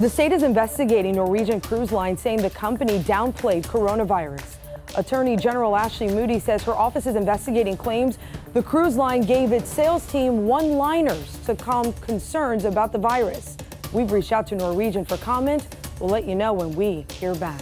The state is investigating Norwegian Cruise Line, saying the company downplayed coronavirus. Attorney General Ashley Moody says her office is investigating claims the cruise line gave its sales team one liners to calm concerns about the virus. We've reached out to Norwegian for comment. We'll let you know when we hear back.